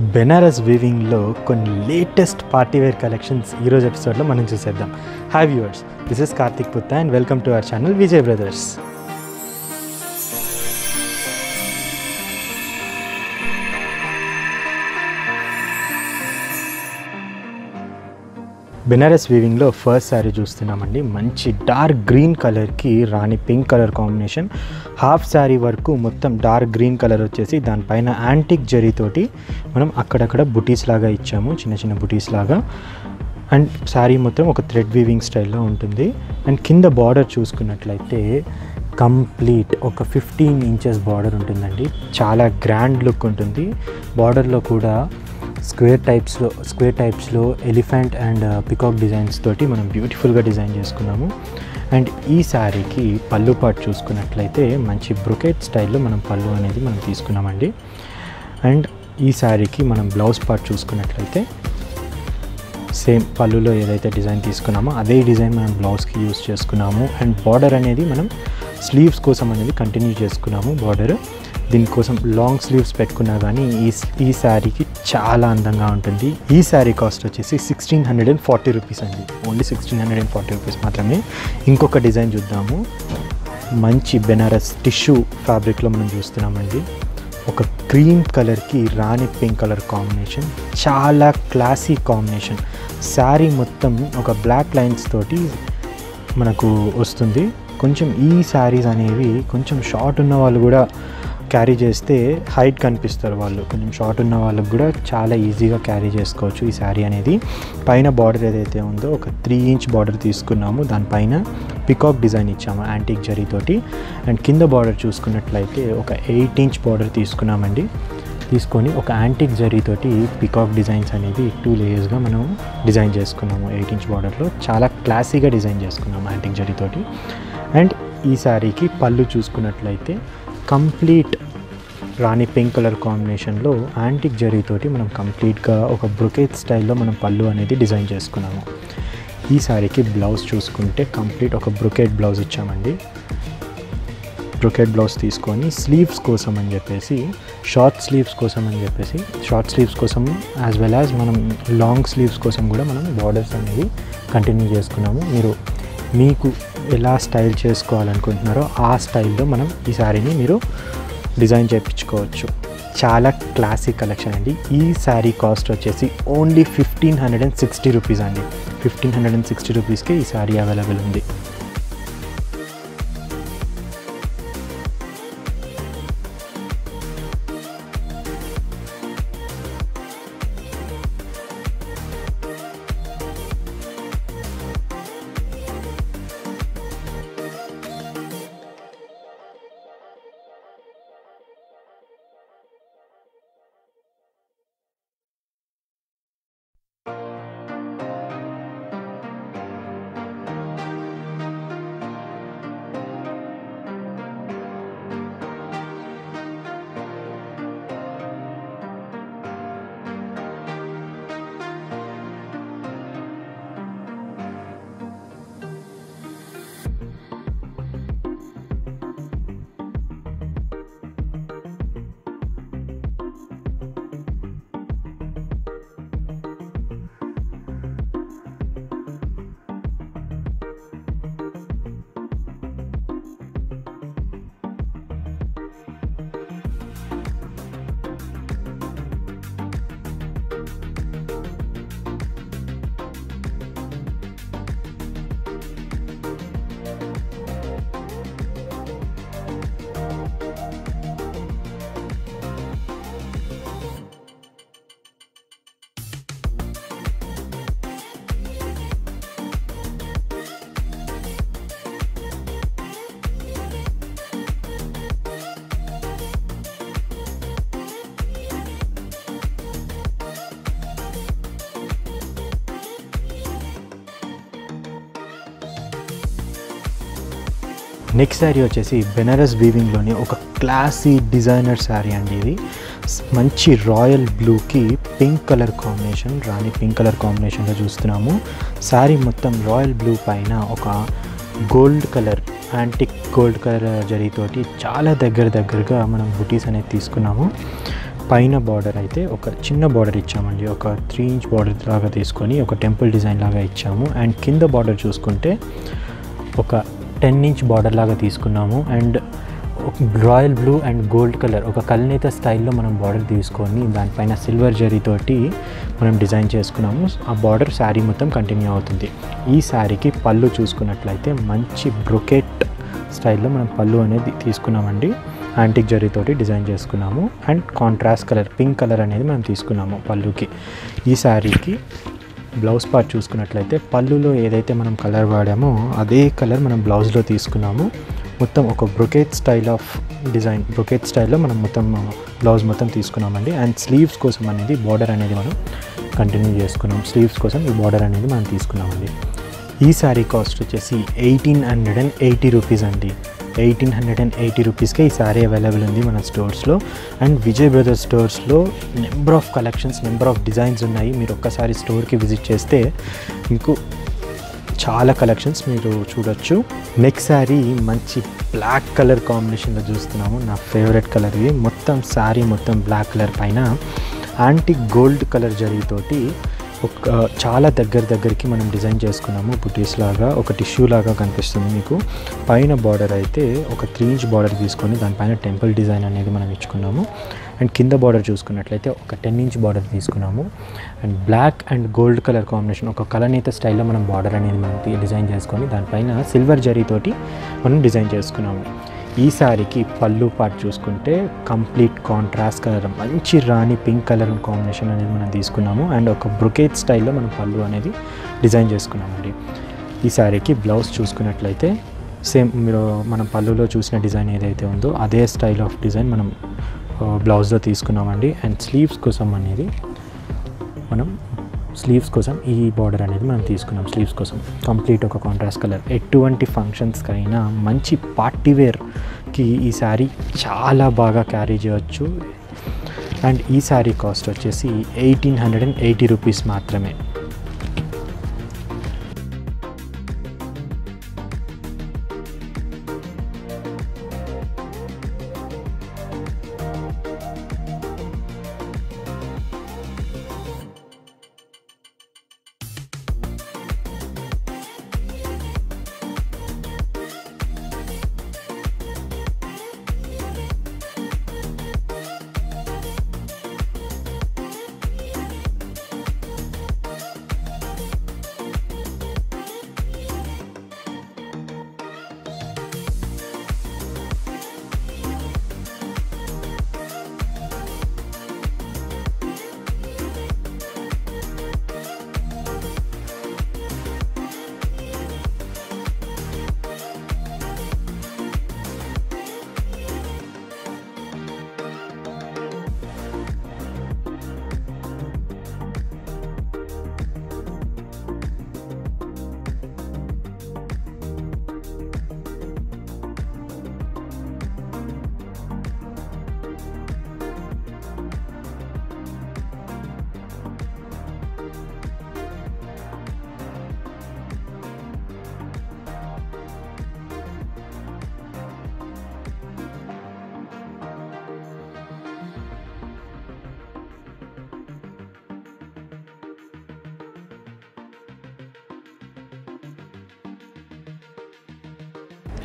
బెనారస్ వీవింగ్లో కొన్ని latest party wear collections ఈరోజు ఎపిసోడ్లో మనం చూసేద్దాం. Have viewers this is Karthik Putta and welcome to our channel Vijay brothers Banaras వీవింగ్లో first sari చూస్తున్నామండి. మంచి డార్క్ గ్రీన్ కలర్కి rani pink colour combination half sari వరకు మొత్తం డార్క్ గ్రీన్ కలర్ వచ్చేసి దానిపైన యాంటిక్ జరీతోటి మనం అక్కడక్కడ బుటీస్ లాగా ఇచ్చాము చిన్న చిన్న బుటీస్ లాగా. అండ్ శారీ మొత్తం ఒక థ్రెడ్ వీవింగ్ స్టైల్లో ఉంటుంది. అండ్ కింద బార్డర్ చూసుకున్నట్లయితే కంప్లీట్ ఒక ఫిఫ్టీన్ ఇంచెస్ బార్డర్ ఉంటుందండి. చాలా గ్రాండ్ లుక్ ఉంటుంది. బార్డర్లో కూడా స్క్వేర్ టైప్స్లో స్క్వేర్ టైప్స్లో elephant and uh, peacock designs తోటి మనం బ్యూటిఫుల్గా డిజైన్ చేసుకున్నాము. అండ్ ఈ శారీకి పళ్ళు పాటు చూసుకున్నట్లయితే మంచి బ్రొకెట్ స్టైల్లో మనం పళ్ళు అనేది మనం తీసుకున్నామండి. అండ్ ఈ శారీకి మనం బ్లౌజ్ పార్ట్ చూసుకున్నట్లయితే సేమ్ పళ్ళులో ఏదైతే డిజైన్ తీసుకున్నామో అదే డిజైన్ మనం బ్లౌజ్కి యూస్ చేసుకున్నాము. అండ్ బార్డర్ అనేది మనం స్లీవ్స్ కోసం అనేది కంటిన్యూ చేసుకున్నాము బార్డర్. దీనికోసం లాంగ్ స్లీవ్స్ పెట్టుకున్నా కానీ ఈ ఈ శారీకి చాలా అందంగా ఉంటుంది. ఈ శారీ కాస్ట్ వచ్చేసి sixteen hundred and forty rupees అండి. Only sixteen hundred and forty rupees మాత్రమే. ఇంకొక డిజైన్ చూద్దాము. మంచి బెనారస్ టిష్యూ ఫ్యాబ్రిక్లో మనం చూస్తున్నామండి. ఒక క్రీమ్ కలర్కి రాణి పింక్ కలర్ కాంబినేషన్. చాలా క్లాసీ కాంబినేషన్. శారీ మొత్తం ఒక బ్లాక్ లైన్స్ తోటి మనకు వస్తుంది. కొంచెం ఈ శారీస్ అనేవి కొంచెం షార్ట్ ఉన్న వాళ్ళు కూడా క్యారీ చేస్తే హైట్ కనిపిస్తారు వాళ్ళు. కొంచెం షార్ట్ ఉన్న వాళ్ళకి కూడా చాలా ఈజీగా క్యారీ చేసుకోవచ్చు ఈ శారీ అనేది. పైన బార్డర్ ఏదైతే ఉందో ఒక త్రీ ఇంచ్ బార్డర్ తీసుకున్నాము. దానిపైన పికాక్ డిజైన్ ఇచ్చాము యాంటిక్ జరీతోటి అండ్ కింద బార్డర్ చూసుకున్నట్లయితే ఒక ఎయిట్ ఇంచ్ బార్డర్ తీసుకున్నామండి. తీసుకొని ఒక యాంటిక్ జరీతోటి పికాక్ డిజైన్స్ అనేది టూ లేయర్స్గా మనం డిజైన్ చేసుకున్నాము ఎయిట్ ఇంచ్ బార్డర్లో చాలా క్లాసీగా డిజైన్ చేసుకున్నాము యాంటిక్ జరీతోటి అండ్ ఈ శారీకి పళ్ళు చూసుకున్నట్లయితే కంప్లీట్ రాణి పింక్ కలర్ కాంబినేషన్లో యాంటిక్ జరీతోటి మనం కంప్లీట్గా ఒక బ్రొకేట్ స్టైల్లో మనం పళ్ళు అనేది డిజైన్ చేసుకున్నాము. ఈ శారీకి బ్లౌజ్ చూసుకుంటే కంప్లీట్ ఒక బ్రొకేట్ బ్లౌజ్ ఇచ్చామండి. బ్రొకెట్ బ్లౌజ్ తీసుకొని స్లీవ్స్ కోసం అని చెప్పేసి షార్ట్ స్లీవ్స్ కోసం అని చెప్పేసి షార్ట్ స్లీవ్స్ కోసం యాజ్ వెల్ యాజ్ మనం లాంగ్ స్లీవ్స్ కోసం కూడా మనం బార్డర్స్ అనేవి కంటిన్యూ చేసుకున్నాము. మీరు మీకు ఎలా స్టైల్ చేసుకోవాలనుకుంటున్నారో ఆ స్టైల్లో మనం ఈ శారీని మీరు డిజైన్ చేయించుకోవచ్చు. చాలా క్లాసిక్ కలెక్షన్ అండి. ఈ శారీ కాస్ట్ వచ్చేసి only fifteen hundred and sixty rupees అండి. ఫిఫ్టీన్ హండ్రెడ్ అండ్ సిక్స్టీ రూపీస్కి ఈ శారీ అవైలబుల్ ఉంది. నెక్స్ట్ శారీ వచ్చేసి బెనారస్ వీవింగ్లోని ఒక క్లాసీ డిజైనర్ శారీ అండి ఇది. మంచి రాయల్ బ్లూకి పింక్ కలర్ కాంబినేషన్ రాణి పింక్ కలర్ కాంబినేషన్లో చూస్తున్నాము. శారీ మొత్తం రాయల్ బ్లూ పైన ఒక gold colour antique gold colour జరీతోటి చాలా దగ్గర దగ్గరగా మనం బుటీస్ అనేది తీసుకున్నాము. పైన బార్డర్ అయితే ఒక చిన్న బార్డర్ ఇచ్చామండి. ఒక త్రీ ఇంచ్ బార్డర్ లాగా తీసుకొని ఒక టెంపుల్ డిజైన్ లాగా ఇచ్చాము. అండ్ కింద బార్డర్ చూసుకుంటే ఒక టెన్ ఇంచ్ బార్డర్ లాగా తీసుకున్నాము. And royal blue and gold colour ఒక కల్నేత స్టైల్లో మనం బార్డర్ తీసుకొని దానిపైన సిల్వర్ జరీతోటి మనం డిజైన్ చేసుకున్నాము. ఆ బార్డర్ శారీ మొత్తం కంటిన్యూ అవుతుంది. ఈ శారీకి పళ్ళు చూసుకున్నట్లయితే మంచి బ్రొకెట్ స్టైల్లో మనం పళ్ళు అనేది తీసుకున్నామండి. యాంటిక్ జరీతోటి డిజైన్ చేసుకున్నాము. And contrast colour pink colour అనేది మనం తీసుకున్నాము పళ్ళుకి. ఈ శారీకి బ్లౌజ్ పార్ట్ చూసుకున్నట్లయితే పళ్ళులో ఏదైతే మనం కలర్ వాడామో అదే కలర్ మనం బ్లౌజ్లో తీసుకున్నాము. మొత్తం ఒక brocade style of design brocade స్టైల్లో మనం మొత్తం బ్లౌజ్ మొత్తం తీసుకున్నామండి. అండ్ స్లీవ్స్ కోసం అనేది బార్డర్ అనేది మనం కంటిన్యూ చేసుకున్నాం. స్లీవ్స్ కోసం ఈ బార్డర్ అనేది మనం తీసుకున్నామండి. ఈ శారీ కాస్ట్ వచ్చేసి eighteen hundred and eighty rupees అండి. ఎయిటీన్ హండ్రెడ్ అండ్ ఎయిటీ రూపీస్కే ఈ శారీ అవైలబుల్ ఉంది మన స్టోర్స్లో. And Vijay brothers స్టోర్స్లో number of collections number of designs ఉన్నాయి. మీరు ఒక్కసారి స్టోర్కి విజిట్ చేస్తే మీకు చాలా కలెక్షన్స్ మీరు చూడొచ్చు. నెక్స్ట్ శారీ మంచి బ్లాక్ కలర్ కాంబినేషన్లో చూస్తున్నాము. నా ఫేవరెట్ కలర్ ఇది. మొత్తం శారీ మొత్తం బ్లాక్ కలర్ పైన యాంటీ గోల్డ్ కలర్ జరిగితోటి ఒక చాలా దగ్గర దగ్గరికి మనం డిజైన్ చేసుకున్నాము బుటీస్ లాగా ఒక టిష్యూ లాగా కనిపిస్తుంది మీకు. పైన బార్డర్ అయితే ఒక త్రీ ఇంచ్ బార్డర్ తీసుకొని దానిపైన టెంపుల్ డిజైన్ అనేది మనం ఇచ్చుకున్నాము. అండ్ కింద బార్డర్ చూసుకున్నట్లయితే ఒక టెన్ ఇంచ్ బార్డర్ తీసుకున్నాము. And black and gold colour combination ఒక కలనేత స్టైల్లో మనం బార్డర్ అనేది మనం డిజైన్ చేసుకొని దానిపైన సిల్వర్ జరీతోటి మనం డిజైన్ చేసుకున్నాము. ఈసారికి పళ్ళు పాటు చూసుకుంటే కంప్లీట్ కాంట్రాస్ట్ కలర్ మంచి రాణి పింక్ కలర్ కాంబినేషన్ అనేది మనం తీసుకున్నాము. అండ్ ఒక బ్రొకేట్ స్టైల్లో మనం పళ్ళు అనేది డిజైన్ చేసుకున్నామండి. ఈ శారీకి బ్లౌజ్ చూసుకున్నట్లయితే సేమ్ మీరు మనం పళ్ళులో చూసిన డిజైన్ ఏదైతే ఉందో అదే స్టైల్ ఆఫ్ డిజైన్ మనం బ్లౌజ్లో తీసుకున్నామండి. అండ్ స్లీవ్స్ కోసం అనేది మనం స్లీవ్స్ కోసం ఈ బార్డర్ అనేది మనం తీసుకున్నాం స్లీవ్స్ కోసం. కంప్లీట్ ఒక కాంట్రాస్ట్ కలర్ ఎటువంటి ఫంక్షన్స్కి అయినా మంచి పార్టీ వేర్కి ఈ శారీ చాలా బాగా క్యారీ చేయవచ్చు అండ్ ఈ శారీ కాస్ట్ వచ్చేసి eighteen hundred and eighty rupees మాత్రమే.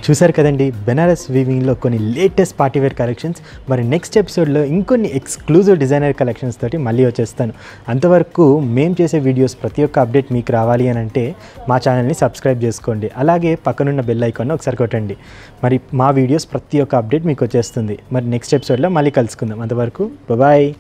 చూసారు కదండి బెనారస్ వీవింగ్లో కొన్ని లేటెస్ట్ పార్టీవేర్ కలెక్షన్స్. మరి నెక్స్ట్ ఎపిసోడ్లో ఇంకొన్ని ఎక్స్క్లూజివ్ డిజైనర్ కలెక్షన్స్ తోటి మళ్ళీ వచ్చేస్తాను. అంతవరకు మేము చేసే వీడియోస్ ప్రతి ఒక్క అప్డేట్ మీకు రావాలి అని అంటే మా ఛానల్ని సబ్స్క్రైబ్ చేసుకోండి. అలాగే పక్కనున్న బెల్ ఐకాన్ ఒకసారి కొట్టండి. మరి మా వీడియోస్ ప్రతి ఒక్క అప్డేట్ మీకు వచ్చేస్తుంది. మరి నెక్స్ట్ ఎపిసోడ్లో మళ్ళీ కలుసుకుందాం. అంతవరకు బాయ్